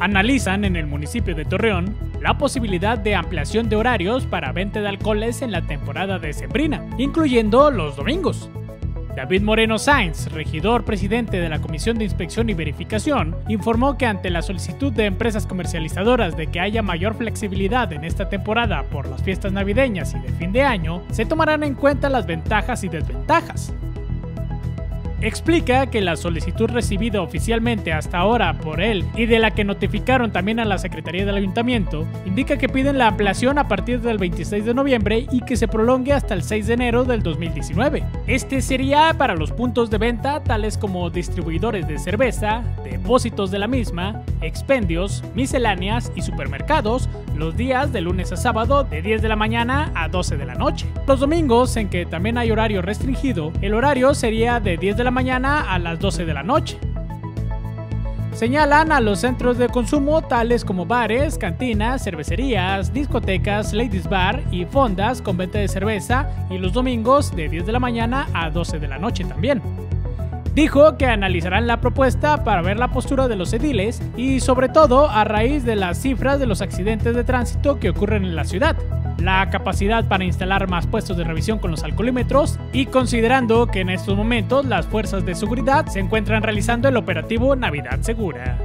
Analizan en el municipio de Torreón la posibilidad de ampliación de horarios para venta de alcoholes en la temporada de Sembrina, incluyendo los domingos. David Moreno Sainz, regidor presidente de la Comisión de Inspección y Verificación, informó que ante la solicitud de empresas comercializadoras de que haya mayor flexibilidad en esta temporada por las fiestas navideñas y de fin de año, se tomarán en cuenta las ventajas y desventajas. Explica que la solicitud recibida oficialmente hasta ahora por él y de la que notificaron también a la Secretaría del Ayuntamiento indica que piden la ampliación a partir del 26 de noviembre y que se prolongue hasta el 6 de enero del 2019. Este sería para los puntos de venta tales como distribuidores de cerveza, depósitos de la misma, expendios, misceláneas y supermercados los días de lunes a sábado de 10 de la mañana a 12 de la noche. Los domingos, en que también hay horario restringido, el horario sería de 10 de mañana a las 12 de la noche. Señalan a los centros de consumo tales como bares, cantinas, cervecerías, discotecas, ladies bar y fondas con venta de cerveza y los domingos de 10 de la mañana a 12 de la noche también. Dijo que analizarán la propuesta para ver la postura de los ediles y sobre todo a raíz de las cifras de los accidentes de tránsito que ocurren en la ciudad, la capacidad para instalar más puestos de revisión con los alcoholímetros y considerando que en estos momentos las fuerzas de seguridad se encuentran realizando el operativo Navidad Segura.